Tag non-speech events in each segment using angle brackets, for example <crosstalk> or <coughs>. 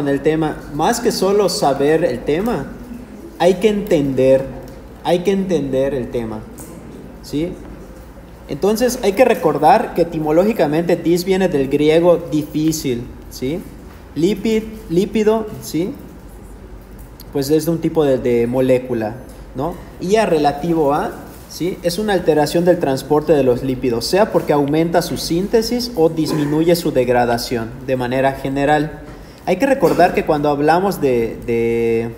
con el tema, más que solo saber el tema, hay que entender, hay que entender el tema, ¿sí? Entonces hay que recordar que etimológicamente dis viene del griego difícil, ¿sí? Lipid, lípido, ¿sí? Pues es de un tipo de, de molécula, ¿no? Y a relativo a, ¿sí? Es una alteración del transporte de los lípidos, sea porque aumenta su síntesis o disminuye su degradación de manera general. Hay que recordar que cuando hablamos de, de,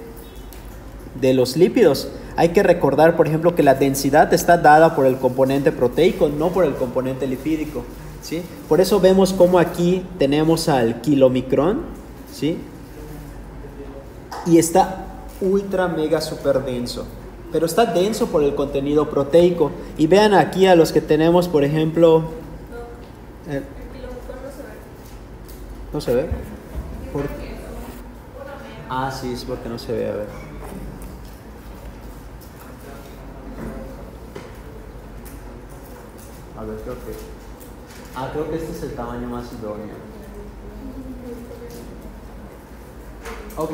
de los lípidos, hay que recordar, por ejemplo, que la densidad está dada por el componente proteico, no por el componente lipídico. ¿sí? Por eso vemos como aquí tenemos al kilomicrón, ¿sí? y está ultra mega super denso. Pero está denso por el contenido proteico. Y vean aquí a los que tenemos, por ejemplo... eh, ¿No se ve? Ah, sí, es porque no se ve, a ver. A ver, creo que... Ah, creo que este es el tamaño más idóneo. Ok,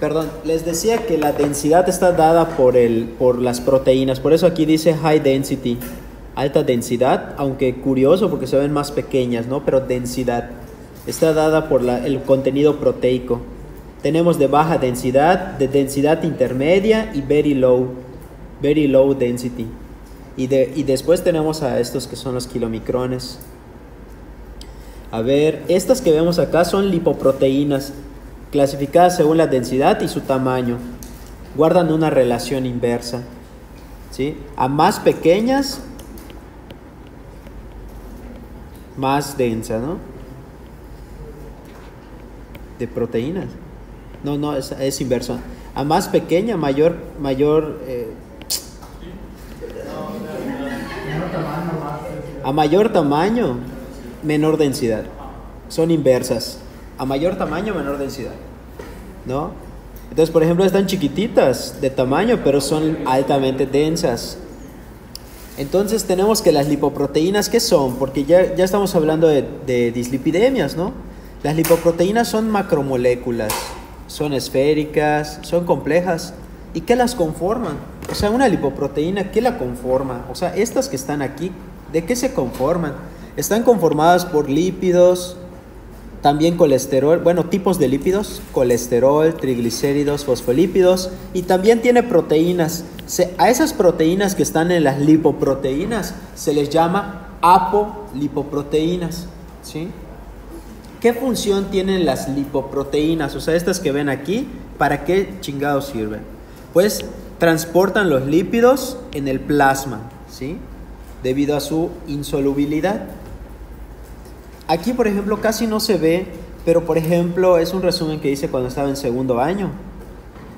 perdón, les decía que la densidad está dada por, el, por las proteínas, por eso aquí dice high density, alta densidad, aunque curioso porque se ven más pequeñas, ¿no? Pero densidad está dada por la- el contenido proteico. Tenemos de baja densidad, de densidad intermedia y very low, very low density. Y, de- y después tenemos a estos que son los kilomicrones. A ver, estas que vemos acá son lipoproteínas, clasificadas según la densidad y su tamaño. Guardan una relación inversa. ¿sí? A más pequeñas, más densa, ¿no? De proteínas. No, no, es, es inverso. A más pequeña, mayor, mayor, eh, a mayor tamaño, menor densidad. Son inversas. A mayor tamaño, menor densidad. ¿No? Entonces, por ejemplo, están chiquititas de tamaño, pero son altamente densas. Entonces tenemos que las lipoproteínas, ¿qué son? Porque ya, ya estamos hablando de, de dislipidemias, ¿no? Las lipoproteínas son macromoléculas, son esféricas, son complejas. ¿Y qué las conforman? O sea, una lipoproteína, ¿qué la conforma? O sea, estas que están aquí, ¿de qué se conforman? Están conformadas por lípidos, también colesterol, bueno, tipos de lípidos, colesterol, triglicéridos, fosfolípidos y también tiene proteínas. A esas proteínas que están en las lipoproteínas se les llama apolipoproteínas, ¿sí? ¿Qué función tienen las lipoproteínas? O sea, estas que ven aquí, ¿para qué chingados sirven? Pues transportan los lípidos en el plasma, ¿sí? Debido a su insolubilidad. Aquí, por ejemplo, casi no se ve, pero por ejemplo, es un resumen que hice cuando estaba en segundo año.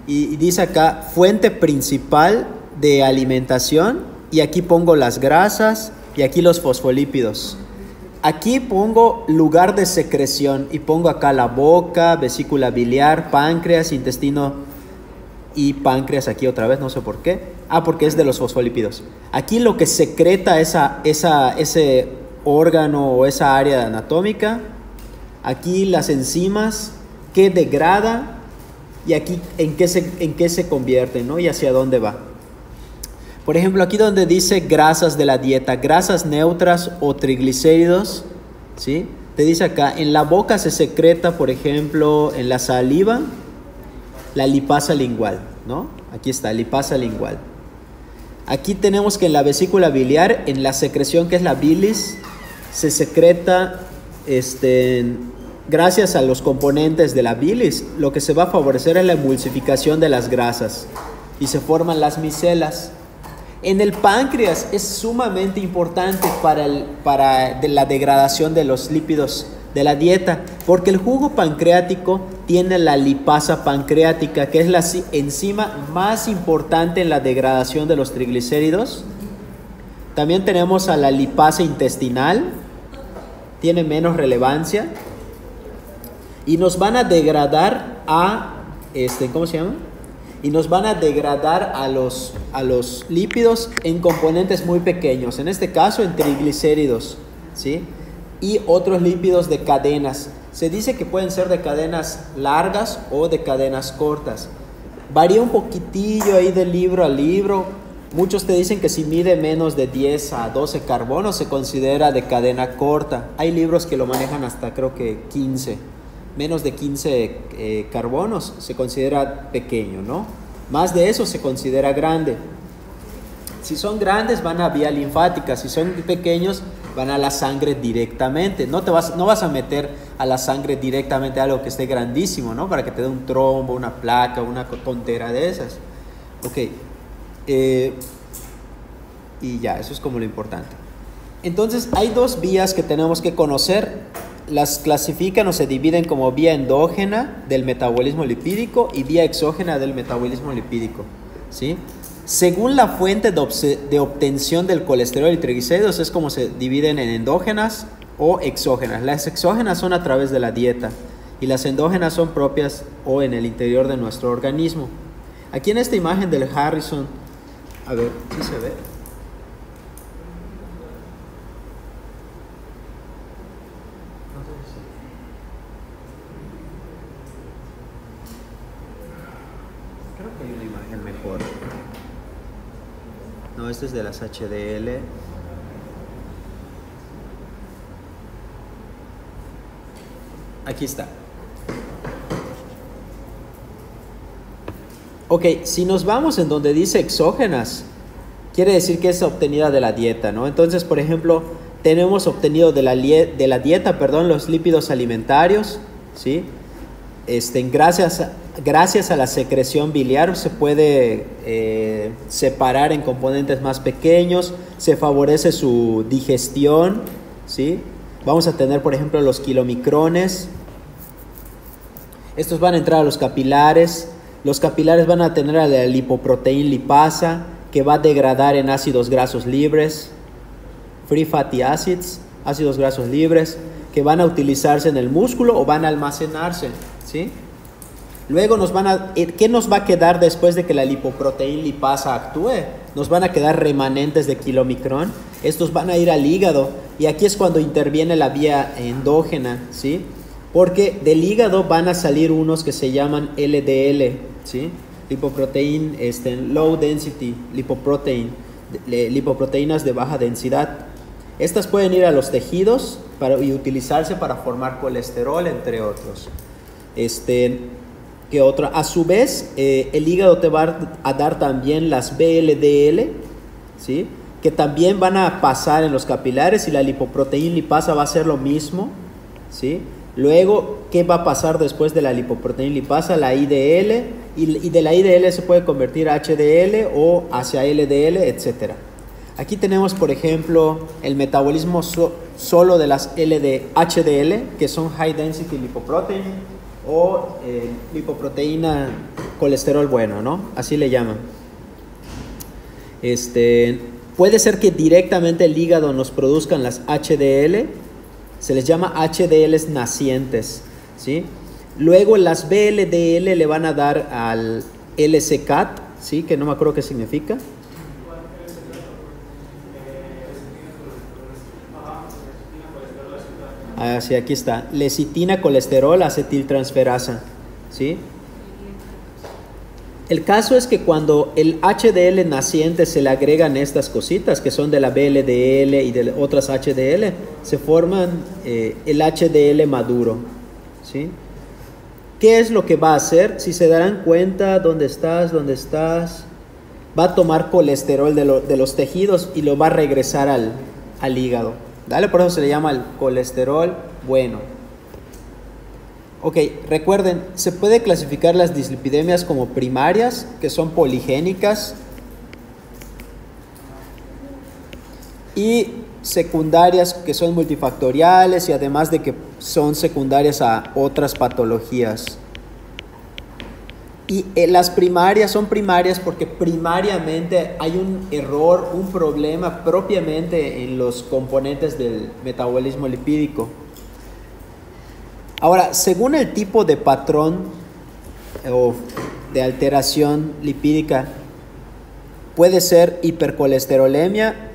Y, y dice acá, fuente principal de alimentación, y aquí pongo las grasas y aquí los fosfolípidos. Aquí pongo lugar de secreción y pongo acá la boca, vesícula biliar, páncreas, intestino y páncreas aquí otra vez, no sé por qué. Ah, porque es de los fosfolípidos. Aquí lo que secreta esa, esa, ese órgano o esa área anatómica. Aquí las enzimas que degrada y aquí en qué se, en qué se convierte, ¿no? Y hacia dónde va. Por ejemplo, aquí donde dice grasas de la dieta, grasas neutras o triglicéridos, ¿sí? Te dice acá, en la boca se secreta, por ejemplo, en la saliva, la lipasa lingual, ¿no? Aquí está, lipasa lingual. Aquí tenemos que en la vesícula biliar, en la secreción que es la bilis, se secreta, este, gracias a los componentes de la bilis, lo que se va a favorecer es la emulsificación de las grasas y se forman las micelas. En el páncreas es sumamente importante para, el- para la degradación de los lípidos de la dieta, porque el jugo pancreático tiene la lipasa pancreática, que es la enzima más importante en la degradación de los triglicéridos. También tenemos a la lipasa intestinal, tiene menos relevancia, y nos van a degradar a, este, ¿cómo se llama? Y nos van a degradar a los, a los lípidos en componentes muy pequeños, en este caso en triglicéridos, ¿sí? Y otros lípidos de cadenas. Se dice que pueden ser de cadenas largas o de cadenas cortas. Varía un poquitillo ahí de libro a libro. Muchos te dicen que si mide menos de 10 a 12 carbonos se considera de cadena corta. Hay libros que lo manejan hasta creo que 15. Menos de 15 eh, carbonos se considera pequeño, ¿no? Más de eso se considera grande. Si son grandes van a vía linfática, si son pequeños van a la sangre directamente. No, te vas, no vas a meter a la sangre directamente algo que esté grandísimo, ¿no? Para que te dé un trombo, una placa, una tontera de esas. Ok. Eh, y ya, eso es como lo importante. Entonces hay dos vías que tenemos que conocer. Las clasifican o se dividen como vía endógena del metabolismo lipídico y vía exógena del metabolismo lipídico. ¿Sí? Según la fuente de, obtención del colesterol y triglicéridos es como se dividen en endógenas o exógenas. Las exógenas son a través de la dieta y las endógenas son propias o en el interior de nuestro organismo. Aquí en esta imagen del Harrison, a ver, si se ve? Este es de las HDL. Aquí está. Ok, si nos vamos en donde dice exógenas, quiere decir que es obtenida de la dieta, ¿no? Entonces, por ejemplo, tenemos obtenido de la, de la dieta, perdón, los lípidos alimentarios, ¿sí? Este, gracias, gracias a la secreción biliar se puede eh, separar en componentes más pequeños, se favorece su digestión, ¿sí? Vamos a tener, por ejemplo, los kilomicrones. Estos van a entrar a los capilares. Los capilares van a tener a la lipoproteína lipasa, que va a degradar en ácidos grasos libres, free fatty acids, ácidos grasos libres, que van a utilizarse en el músculo o van a almacenarse, ¿sí? Luego nos van a, eh, ¿qué nos va a quedar después de que la lipoproteína lipasa actúe? Nos van a quedar remanentes de kilomicrón. Estos van a ir al hígado y aquí es cuando interviene la vía endógena, ¿sí? Porque del hígado van a salir unos que se llaman LDL, ¿sí? Lipoprotein, este, low density lipoprotein, lipoproteínas de baja densidad. Estas pueden ir a los tejidos para, y utilizarse para formar colesterol, entre otros. Este, que otra. A su vez, eh, el hígado te va a dar también las BLDL, ¿sí? que también van a pasar en los capilares y la lipoproteína lipasa va a ser lo mismo. ¿sí? Luego, ¿qué va a pasar después de la lipoproteína lipasa? La IDL y, de la IDL se puede convertir a HDL o hacia LDL, etc. Aquí tenemos, por ejemplo, el metabolismo solo de las LD, HDL, que son High Density Lipoprotein o eh, lipoproteína colesterol bueno, ¿no? Así le llaman. Este, puede ser que directamente el hígado nos produzcan las HDL, se les llama HDLs nacientes, ¿sí? Luego las BLDL le van a dar al LCCAT, ¿sí? Que no me acuerdo qué significa. Así, aquí está. Lecitina, colesterol, acetiltransferasa. ¿Sí? El caso es que cuando el HDL naciente se le agregan estas cositas que son de la BLDL y de otras HDL, se forman eh, el HDL maduro. ¿sí? ¿Qué es lo que va a hacer? Si se darán cuenta, ¿dónde estás? ¿Dónde estás? Va a tomar colesterol de, los tejidos y lo va a regresar al hígado. Dale, por eso se le llama el colesterol bueno. Ok, recuerden, se puede clasificar las dislipidemias como primarias, que son poligénicas, y secundarias, que son multifactoriales y además de que son secundarias a otras patologías. Y eh, las primarias son primarias porque primariamente hay un error, un problema propiamente en los componentes del metabolismo lipídico. Ahora, según el tipo de patrón o de alteración lipídica, puede ser hipercolesterolemia,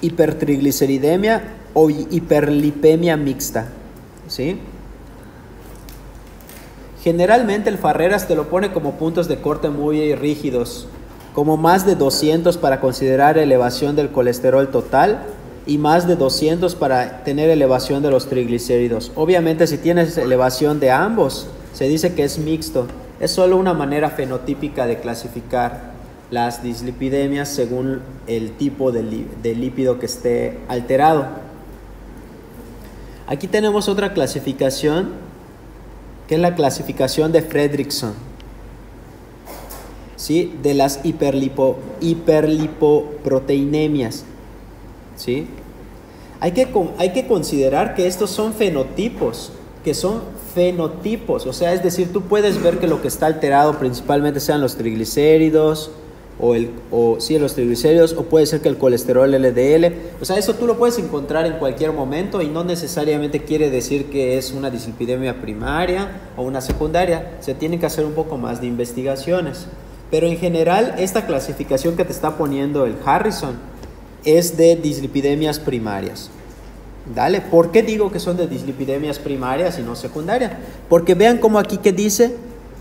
hipertrigliceridemia o hiperlipemia mixta. ¿sí? Generalmente el Farreras te lo pone como puntos de corte muy rígidos, como más de 200 para considerar elevación del colesterol total y más de 200 para tener elevación de los triglicéridos. Obviamente si tienes elevación de ambos, se dice que es mixto. Es solo una manera fenotípica de clasificar las dislipidemias según el tipo de, lípido que esté alterado. Aquí tenemos otra clasificación, que es la clasificación de Fredrickson, ¿sí? de las hiperlipo, hiperlipoproteinemias. ¿sí? Hay, que, hay que considerar que estos son fenotipos, que son fenotipos, o sea, es decir, tú puedes ver que lo que está alterado principalmente sean los triglicéridos, o, el, o sí, los triglicéridos, o puede ser que el colesterol LDL. O sea, eso tú lo puedes encontrar en cualquier momento y no necesariamente quiere decir que es una dislipidemia primaria o una secundaria. Se tienen que hacer un poco más de investigaciones. Pero en general, esta clasificación que te está poniendo el Harrison es de dislipidemias primarias. Dale, ¿por qué digo que son de dislipidemias primarias y no secundarias? Porque vean cómo aquí que dice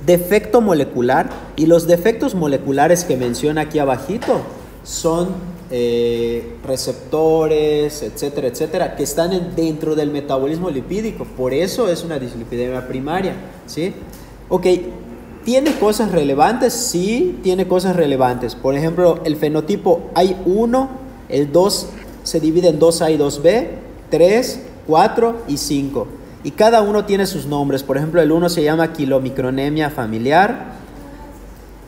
defecto molecular y los defectos moleculares que menciona aquí abajito son eh, receptores, etcétera, etcétera, que están dentro del metabolismo lipídico. Por eso es una dislipidemia primaria, ¿sí? Ok, ¿tiene cosas relevantes? Sí, tiene cosas relevantes. Por ejemplo, el fenotipo hay 1, el 2 se divide en 2A y 2B, 3, 4 y 5 y cada uno tiene sus nombres. Por ejemplo, el uno se llama quilomicronemia familiar.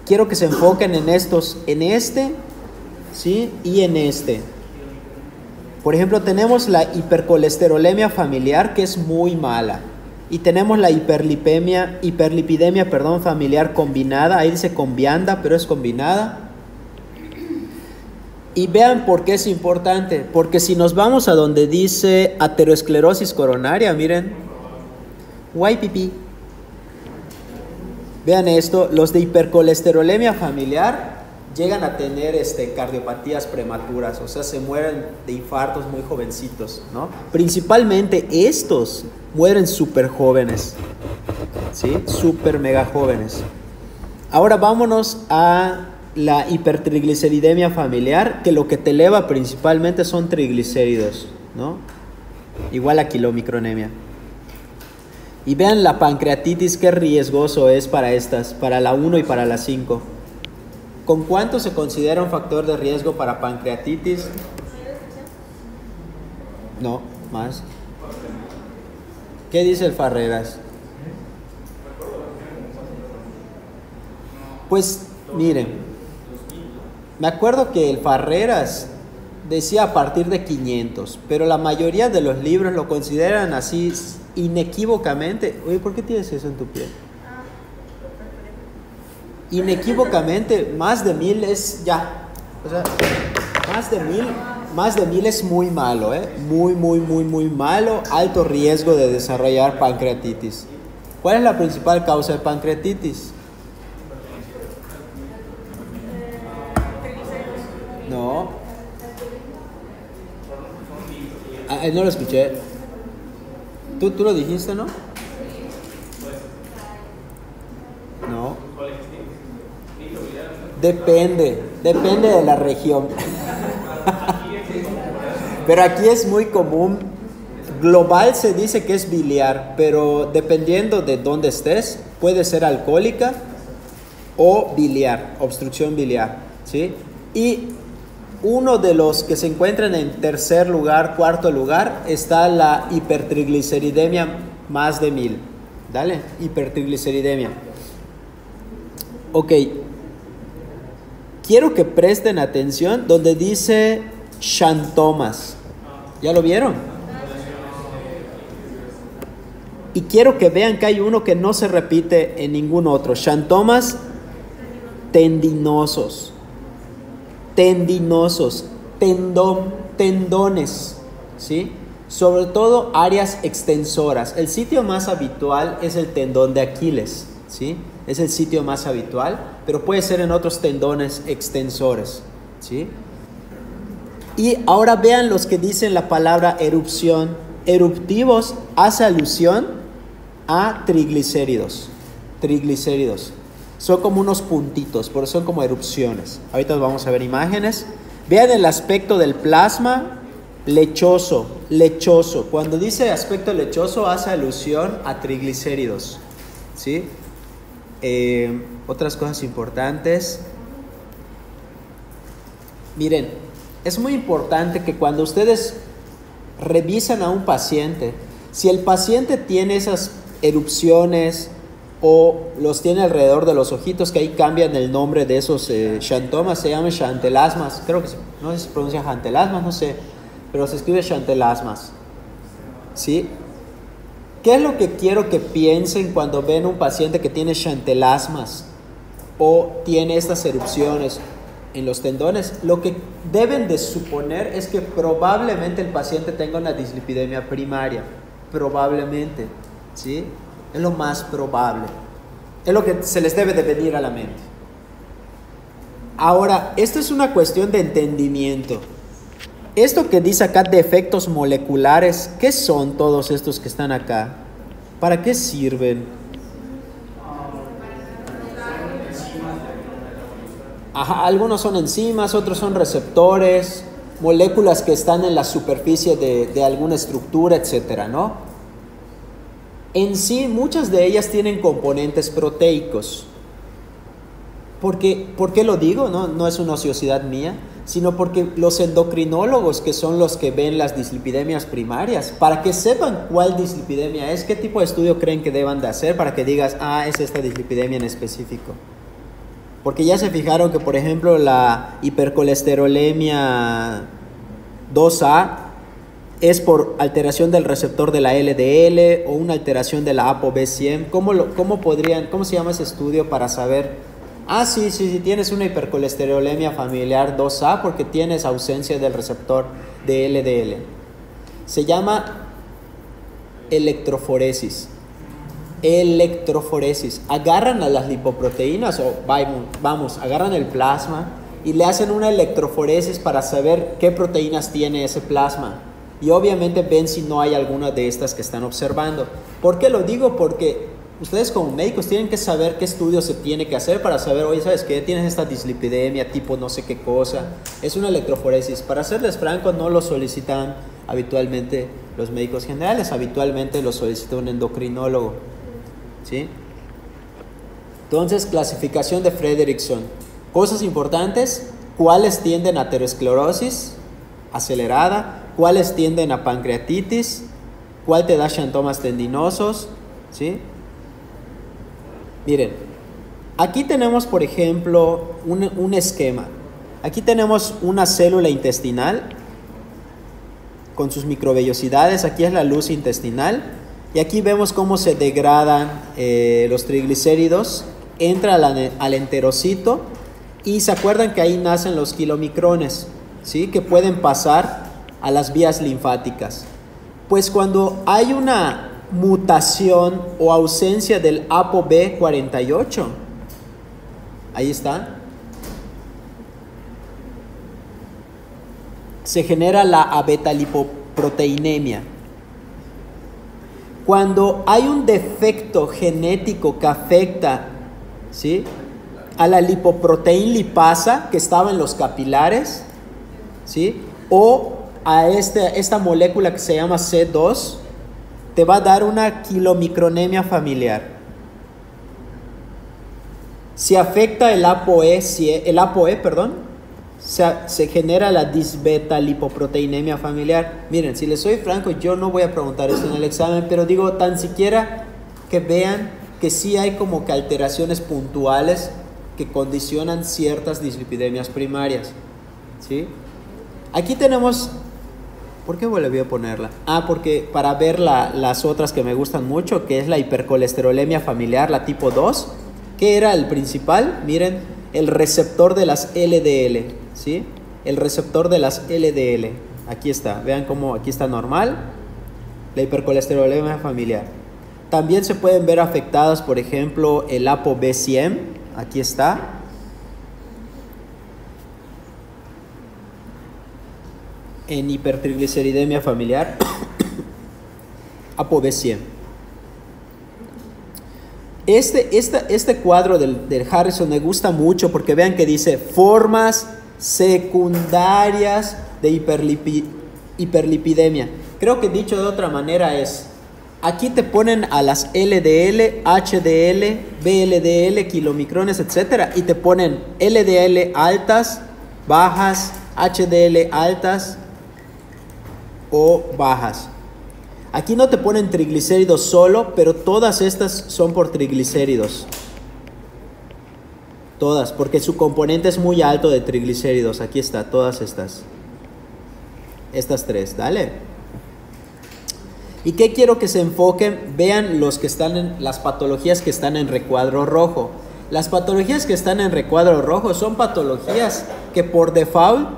Quiero que se enfoquen en estos, en este, ¿sí? Y en este. Por ejemplo, tenemos la hipercolesterolemia familiar que es muy mala. Y tenemos la hiperlipemia, hiperlipidemia, perdón, familiar combinada. Ahí dice combianda, pero es combinada. Y vean por qué es importante. Porque si nos vamos a donde dice aterosclerosis coronaria, miren, YPP. Vean esto, los de hipercolesterolemia familiar llegan a tener este, cardiopatías prematuras, o sea, se mueren de infartos muy jovencitos, ¿no? Principalmente estos mueren súper jóvenes, ¿sí? Súper mega jóvenes. Ahora vámonos a la hipertrigliceridemia familiar, que lo que te eleva principalmente son triglicéridos, ¿no? Igual a kilomicronemia. Y vean la pancreatitis, qué riesgoso es para estas, para la 1 y para la 5. ¿Con cuánto se considera un factor de riesgo para pancreatitis? No, más. ¿Qué dice el Farreras? Pues miren, me acuerdo que el Farreras decía a partir de 500, pero la mayoría de los libros lo consideran así inequívocamente, oye, ¿por qué tienes eso en tu piel? Inequívocamente, más de mil es ya. O sea, más de mil, más de mil es muy malo, ¿eh? Muy, muy, muy, muy malo. Alto riesgo de desarrollar pancreatitis. ¿Cuál es la principal causa de pancreatitis? No. Ah, no lo escuché. ¿Tú, tú lo dijiste, no? No. Depende, depende de la región. <laughs> pero aquí es muy común. Global se dice que es biliar, pero dependiendo de dónde estés, puede ser alcohólica o biliar, obstrucción biliar, ¿sí? Y uno de los que se encuentran en tercer lugar, cuarto lugar, está la hipertrigliceridemia más de mil. Dale, hipertrigliceridemia. Ok. Quiero que presten atención donde dice Shantomas. ¿Ya lo vieron? Y quiero que vean que hay uno que no se repite en ningún otro. Shantomas tendinosos tendinosos, tendón, tendones, ¿sí? Sobre todo áreas extensoras. El sitio más habitual es el tendón de Aquiles, ¿sí? Es el sitio más habitual, pero puede ser en otros tendones extensores, ¿sí? Y ahora vean los que dicen la palabra erupción. Eruptivos hace alusión a triglicéridos. triglicéridos. Son como unos puntitos, por eso son como erupciones. Ahorita vamos a ver imágenes. Vean el aspecto del plasma lechoso, lechoso. Cuando dice aspecto lechoso hace alusión a triglicéridos. ¿sí? Eh, otras cosas importantes. Miren, es muy importante que cuando ustedes revisan a un paciente, si el paciente tiene esas erupciones o los tiene alrededor de los ojitos, que ahí cambian el nombre de esos eh, shantomas, se llaman chantelasmas, creo que no sé si se pronuncia chantelasmas, no sé, pero se escribe chantelasmas. ¿Sí? ¿Qué es lo que quiero que piensen cuando ven un paciente que tiene chantelasmas o tiene estas erupciones en los tendones? Lo que deben de suponer es que probablemente el paciente tenga una dislipidemia primaria, probablemente, ¿sí? Es lo más probable. Es lo que se les debe de venir a la mente. Ahora, esto es una cuestión de entendimiento. Esto que dice acá de efectos moleculares, ¿qué son todos estos que están acá? ¿Para qué sirven? algunos son enzimas, otros son receptores, moléculas que están en la superficie de, de alguna estructura, etcétera, ¿no? En sí, muchas de ellas tienen componentes proteicos. Porque, ¿Por qué lo digo? No, no es una ociosidad mía, sino porque los endocrinólogos, que son los que ven las dislipidemias primarias, para que sepan cuál dislipidemia es, qué tipo de estudio creen que deban de hacer para que digas, ah, es esta dislipidemia en específico. Porque ya se fijaron que, por ejemplo, la hipercolesterolemia 2A es por alteración del receptor de la LDL o una alteración de la ApoB100. ¿Cómo, cómo, podrían, ¿Cómo se llama ese estudio para saber? Ah, sí, sí, sí, tienes una hipercolesterolemia familiar 2A porque tienes ausencia del receptor de LDL. Se llama electroforesis. Electroforesis. Agarran a las lipoproteínas o vamos, agarran el plasma y le hacen una electroforesis para saber qué proteínas tiene ese plasma y obviamente ven si no hay alguna de estas que están observando. ¿Por qué lo digo? Porque ustedes como médicos tienen que saber qué estudio se tiene que hacer para saber, oye, ¿sabes qué? Tienes esta dislipidemia tipo no sé qué cosa. Es una electroforesis. Para serles franco, no lo solicitan habitualmente los médicos generales, habitualmente lo solicita un endocrinólogo. ¿Sí? Entonces, clasificación de Frederickson. Cosas importantes, ¿cuáles tienden a aterosclerosis acelerada? Cuáles tienden a pancreatitis, cuál te da xantomas tendinosos, ¿sí? Miren, aquí tenemos, por ejemplo, un, un esquema. Aquí tenemos una célula intestinal con sus microvellosidades, aquí es la luz intestinal, y aquí vemos cómo se degradan eh, los triglicéridos, entra al, al enterocito, y se acuerdan que ahí nacen los kilomicrones, ¿sí? que pueden pasar a las vías linfáticas. Pues cuando hay una mutación o ausencia del ApoB48, ahí está, se genera la abetalipoproteinemia. Cuando hay un defecto genético que afecta ¿sí? a la lipoproteína lipasa que estaba en los capilares, ¿sí? o a este, esta molécula que se llama C2, te va a dar una kilomicronemia familiar. Si afecta el ApoE, si el ApoE, perdón, se, se, genera la disbeta lipoproteinemia familiar. Miren, si les soy franco, yo no voy a preguntar eso en el examen, pero digo, tan siquiera que vean que sí hay como que alteraciones puntuales que condicionan ciertas dislipidemias primarias. ¿sí? Aquí tenemos ¿Por qué volví a ponerla? Ah, porque para ver las otras que me gustan mucho, que es la hipercolesterolemia familiar, la tipo 2, que era el principal, miren, el receptor de las LDL, ¿sí? El receptor de las LDL. Aquí está, vean cómo aquí está normal, la hipercolesterolemia familiar. También se pueden ver afectadas, por ejemplo, el ApoB100, aquí está, en hipertrigliceridemia familiar, <coughs> ApoB100. Este, este, este cuadro del, del Harrison me gusta mucho porque vean que dice formas secundarias de hiperlipi- hiperlipidemia. Creo que dicho de otra manera es, aquí te ponen a las LDL, HDL, BLDL, kilomicrones, etc. Y te ponen LDL altas, bajas, HDL altas o bajas. Aquí no te ponen triglicéridos solo, pero todas estas son por triglicéridos. Todas, porque su componente es muy alto de triglicéridos. Aquí está, todas estas. Estas tres, dale. ¿Y qué quiero que se enfoquen? Vean los que están en las patologías que están en recuadro rojo. Las patologías que están en recuadro rojo son patologías que por default,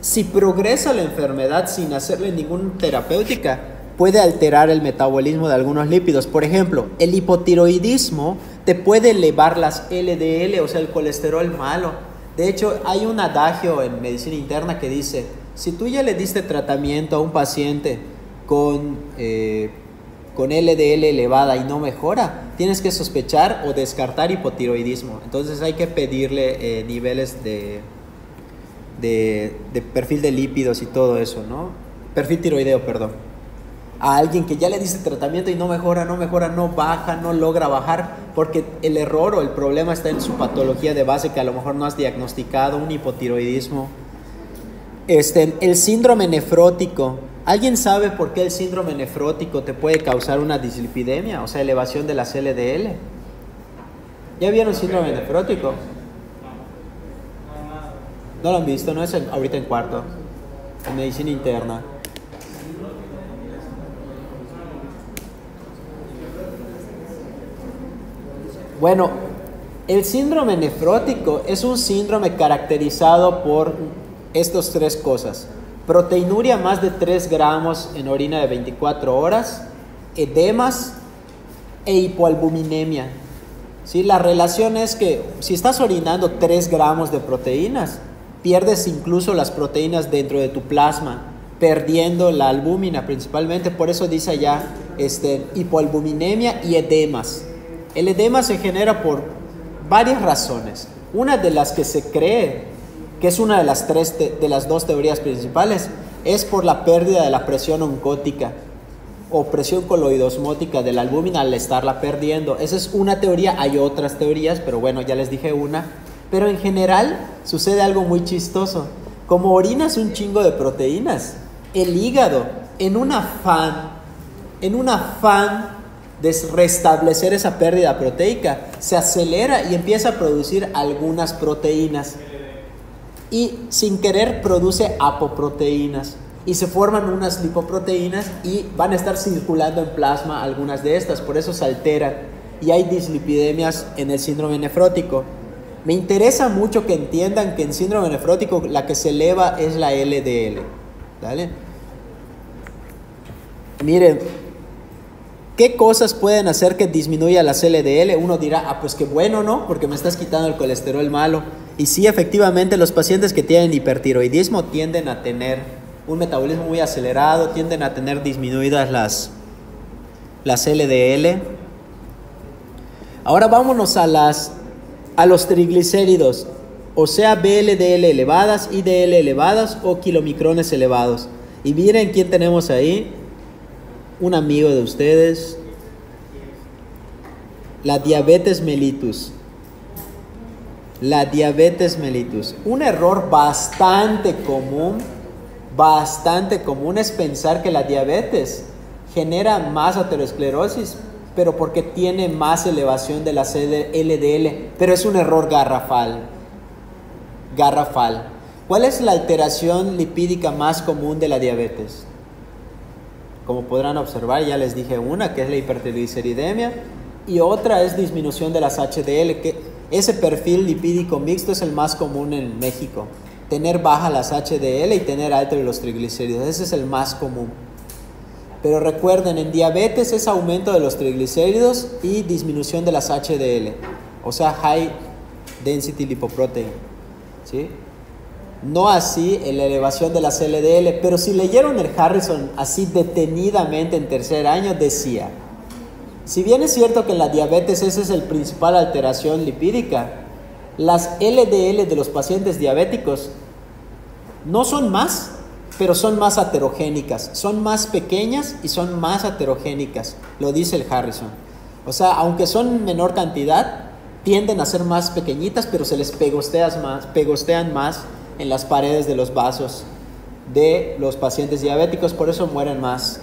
si progresa la enfermedad sin hacerle ninguna terapéutica, puede alterar el metabolismo de algunos lípidos. Por ejemplo, el hipotiroidismo te puede elevar las LDL, o sea, el colesterol malo. De hecho, hay un adagio en medicina interna que dice, si tú ya le diste tratamiento a un paciente con, eh, con LDL elevada y no mejora, tienes que sospechar o descartar hipotiroidismo. Entonces hay que pedirle eh, niveles de, de, de perfil de lípidos y todo eso, ¿no? Perfil tiroideo, perdón a alguien que ya le dice tratamiento y no mejora, no mejora, no baja, no logra bajar, porque el error o el problema está en su patología de base que a lo mejor no has diagnosticado, un hipotiroidismo. Este, el síndrome nefrótico. ¿Alguien sabe por qué el síndrome nefrótico te puede causar una dislipidemia, o sea, elevación de las LDL? ¿Ya vieron síndrome nefrótico? No lo han visto, no es ahorita en cuarto, medicina interna. Bueno, el síndrome nefrótico es un síndrome caracterizado por estas tres cosas. Proteinuria más de 3 gramos en orina de 24 horas, edemas e hipoalbuminemia. ¿Sí? La relación es que si estás orinando 3 gramos de proteínas, pierdes incluso las proteínas dentro de tu plasma, perdiendo la albúmina principalmente. Por eso dice allá este, hipoalbuminemia y edemas. El edema se genera por varias razones. Una de las que se cree que es una de las, tres de las dos teorías principales, es por la pérdida de la presión oncótica o presión coloidosmótica de la albúmina al estarla perdiendo. Esa es una teoría, hay otras teorías, pero bueno, ya les dije una. Pero en general sucede algo muy chistoso. Como orinas un chingo de proteínas, el hígado, en un afán, en un afán de restablecer esa pérdida proteica, se acelera y empieza a producir algunas proteínas y sin querer produce apoproteínas y se forman unas lipoproteínas y van a estar circulando en plasma algunas de estas, por eso se alteran y hay dislipidemias en el síndrome nefrótico. Me interesa mucho que entiendan que en síndrome nefrótico la que se eleva es la LDL. Miren, ¿qué cosas pueden hacer que disminuya las LDL? Uno dirá, ah, pues qué bueno, ¿no? Porque me estás quitando el colesterol malo. Y sí, efectivamente, los pacientes que tienen hipertiroidismo tienden a tener un metabolismo muy acelerado, tienden a tener disminuidas las, las LDL. Ahora vámonos a, las, a los triglicéridos, o sea, BLDL elevadas, IDL elevadas o kilomicrones elevados. Y miren quién tenemos ahí, un amigo de ustedes, la diabetes mellitus. La diabetes mellitus. Un error bastante común, bastante común es pensar que la diabetes genera más aterosclerosis, pero porque tiene más elevación de la LDL, pero es un error garrafal. Garrafal. ¿Cuál es la alteración lipídica más común de la diabetes? Como podrán observar, ya les dije una, que es la hipertrigliceridemia, y otra es disminución de las HDL, que ese perfil lipídico mixto es el más común en México. Tener baja las HDL y tener alto los triglicéridos, ese es el más común. Pero recuerden, en diabetes es aumento de los triglicéridos y disminución de las HDL, o sea, high density lipoprotein. ¿sí? No así en la elevación de las LDL, pero si leyeron el Harrison así detenidamente en tercer año, decía, Si bien es cierto que la diabetes esa es el principal alteración lipídica, las LDL de los pacientes diabéticos no son más, pero son más aterogénicas, son más pequeñas y son más aterogénicas, lo dice el Harrison. O sea, aunque son menor cantidad, tienden a ser más pequeñitas, pero se les pegostean más, pegostean más en las paredes de los vasos de los pacientes diabéticos, por eso mueren más.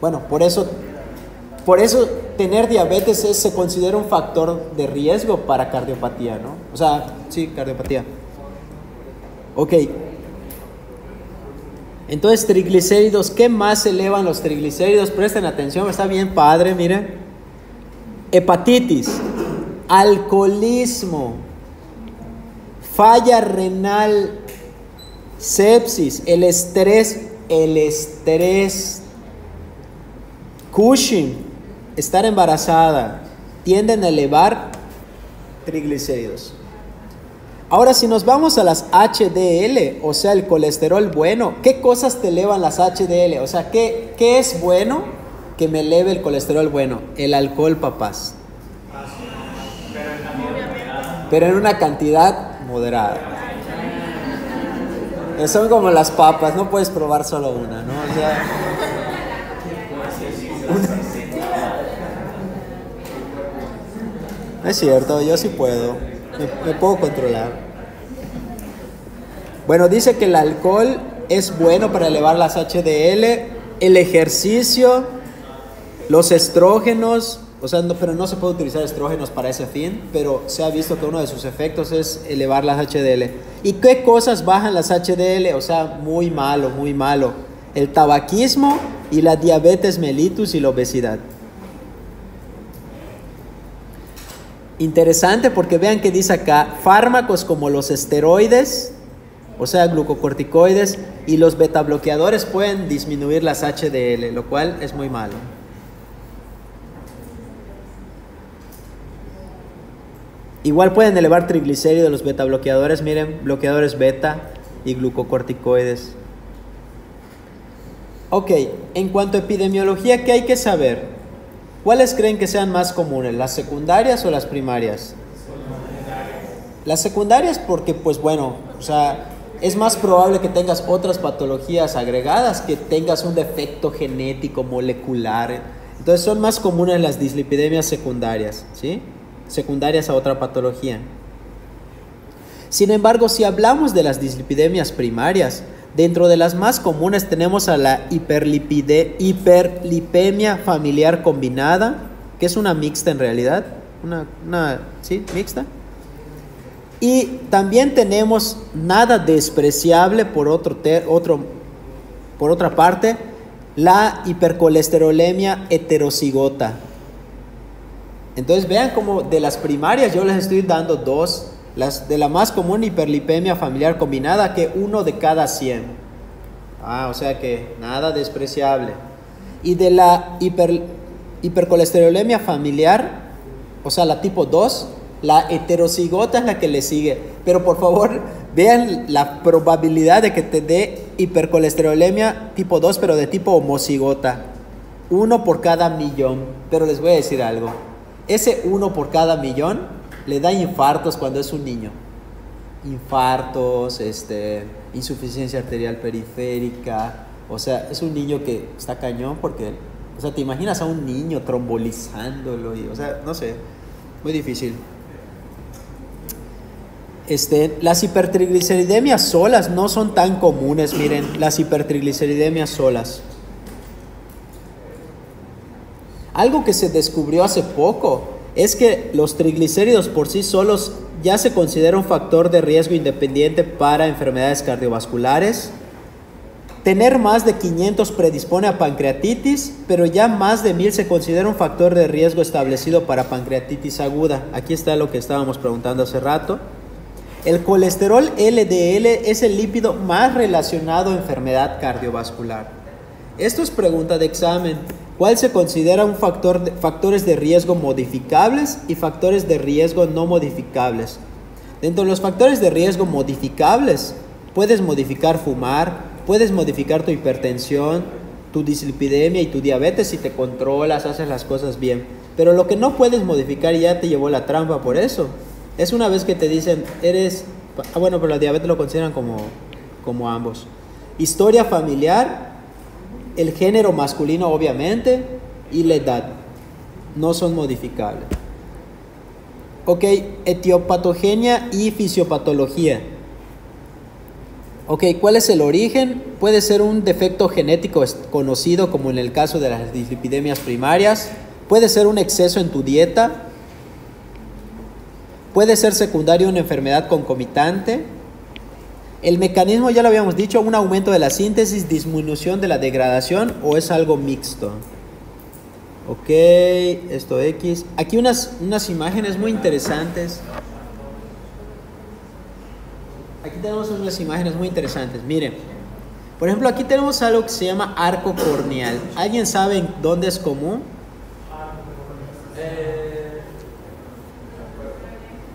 Bueno, por eso, por eso tener diabetes se considera un factor de riesgo para cardiopatía, ¿no? O sea, sí, cardiopatía. Ok. Entonces, triglicéridos, ¿qué más elevan los triglicéridos? Presten atención, está bien padre, miren. Hepatitis, alcoholismo, falla renal, sepsis, el estrés, el estrés, Cushing, estar embarazada, tienden a elevar triglicéridos. Ahora, si nos vamos a las HDL, o sea, el colesterol bueno, ¿qué cosas te elevan las HDL? O sea, ¿qué, qué es bueno que me eleve el colesterol bueno? El alcohol, papás. Pero en una cantidad moderada. Son como las papas, no puedes probar solo una, ¿no? O sea, Es cierto, yo sí puedo. Me, puedo controlar. Bueno, dice que el alcohol es bueno para elevar las HDL, el ejercicio, los estrógenos, o sea, pero no se puede utilizar estrógenos para ese fin, pero se ha visto que uno de sus efectos es elevar las HDL. ¿Y qué cosas bajan las HDL? O sea, muy malo, muy malo. El tabaquismo y la diabetes mellitus y la obesidad. Interesante porque vean que dice acá, fármacos como los esteroides, o sea, glucocorticoides, y los beta bloqueadores pueden disminuir las HDL, lo cual es muy malo. Igual pueden elevar triglicéridos los beta bloqueadores, miren, bloqueadores beta y glucocorticoides. Ok, en cuanto a epidemiología, ¿qué hay que saber? ¿Cuáles creen que sean más comunes, las secundarias o las primarias? Las secundarias porque, pues bueno, o sea, es más probable que tengas otras patologías agregadas, que tengas un defecto genético, molecular. Entonces son más comunes las dislipidemias secundarias, ¿sí? Secundarias a otra patología. Sin embargo, si hablamos de las dislipidemias primarias, Dentro de las más comunes tenemos a la hiperlipemia familiar combinada, que es una mixta en realidad, una, ¿sí? Mixta. Y también tenemos nada despreciable por, otro, otro, por otra parte, la hipercolesterolemia heterocigota. Entonces vean como de las primarias yo les estoy dando dos las de la más común hiperlipemia familiar combinada, que uno de cada 100. Ah, o sea que nada despreciable. Y de la hiper, hipercolesterolemia familiar, o sea, la tipo 2, la heterocigota es la que le sigue. Pero por favor, vean la probabilidad de que te dé hipercolesterolemia tipo 2, pero de tipo homocigota. Uno por cada millón. Pero les voy a decir algo. Ese uno por cada millón le da infartos cuando es un niño. Infartos, este, insuficiencia arterial periférica. O sea, es un niño que está cañón porque, o sea, te imaginas a un niño trombolizándolo y, o sea, no sé, muy difícil. Este, las hipertrigliceridemias solas no son tan comunes, miren, las hipertrigliceridemias solas. Algo que se descubrió hace poco es que los triglicéridos por sí solos ya se considera un factor de riesgo independiente para enfermedades cardiovasculares. Tener más de 500 predispone a pancreatitis, pero ya más de 1000 se considera un factor de riesgo establecido para pancreatitis aguda. Aquí está lo que estábamos preguntando hace rato. El colesterol LDL es el lípido más relacionado a enfermedad cardiovascular. Esto es pregunta de examen. ¿Cuál se considera un factor de, factores de riesgo modificables y factores de riesgo no modificables. Dentro de los factores de riesgo modificables, puedes modificar fumar, puedes modificar tu hipertensión, tu dislipidemia y tu diabetes si te controlas, haces las cosas bien. Pero lo que no puedes modificar ya te llevó la trampa por eso. Es una vez que te dicen, eres... Ah, bueno, pero la diabetes lo consideran como, como ambos. Historia familiar, el género masculino obviamente y la edad. No son modificables. Ok, etiopatogenia y fisiopatología. Ok, ¿cuál es el origen? Puede ser un defecto genético conocido como en el caso de las dislipidemias primarias. Puede ser un exceso en tu dieta. Puede ser secundario una enfermedad concomitante. El mecanismo, ya lo habíamos dicho, un aumento de la síntesis, disminución de la degradación o es algo mixto. Ok, esto X. Aquí unas, unas imágenes muy interesantes. Aquí tenemos unas imágenes muy interesantes. Miren, por ejemplo, aquí tenemos algo que se llama arco corneal. ¿Alguien sabe dónde es común?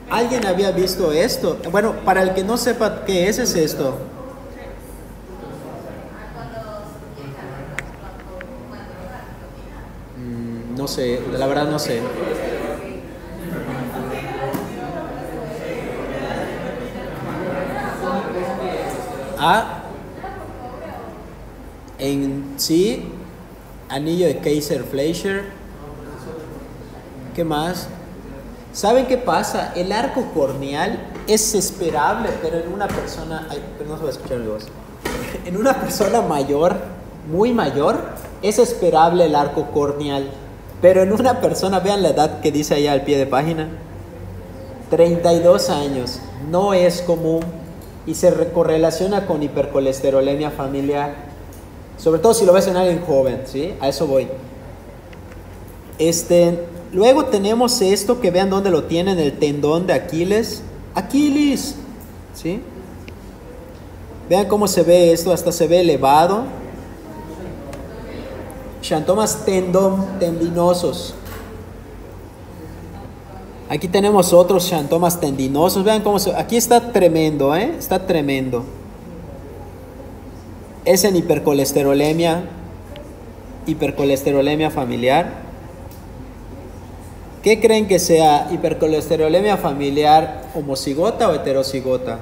¿Alguien había visto esto? Bueno, para el que no sepa qué es, es esto. No sé, la verdad no sé. Ah, en sí, anillo de Kaiser Fleischer. ¿Qué más? ¿Saben qué pasa? El arco corneal es esperable, pero en una persona, ay, pero no se va a escuchar mi voz. <laughs> En una persona mayor, muy mayor, es esperable el arco corneal. Pero en una persona, vean la edad que dice allá al pie de página, 32 años, no es común y se correlaciona con hipercolesterolemia familiar, sobre todo si lo ves en alguien joven, ¿sí? A eso voy. Este, luego tenemos esto que vean dónde lo tienen, el tendón de Aquiles. Aquiles, ¿sí? Vean cómo se ve esto, hasta se ve elevado. Xantomas tendón, tendinosos. Aquí tenemos otros xantomas tendinosos. Vean cómo se... Aquí está tremendo, ¿eh? Está tremendo. Es en hipercolesterolemia, hipercolesterolemia familiar. ¿Qué creen que sea hipercolesterolemia familiar homocigota o heterocigota?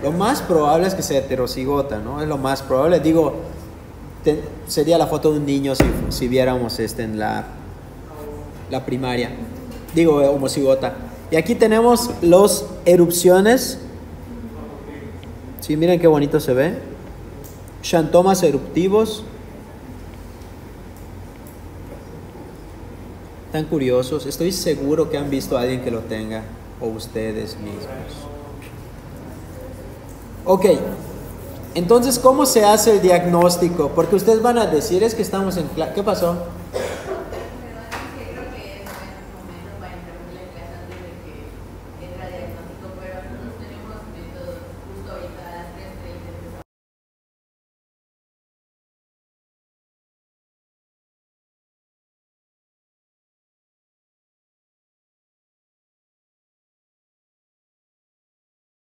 Lo más probable es que sea heterocigota, ¿no? Es lo más probable. Digo, sería la foto de un niño si, si viéramos este en la, la primaria. Digo, homocigota. Y aquí tenemos los erupciones. Sí, miren qué bonito se ve. Xantomas eruptivos. Tan curiosos. Estoy seguro que han visto a alguien que lo tenga. O ustedes mismos. Ok. Entonces, ¿cómo se hace el diagnóstico? Porque ustedes van a decir, es que estamos en... ¿Qué pasó?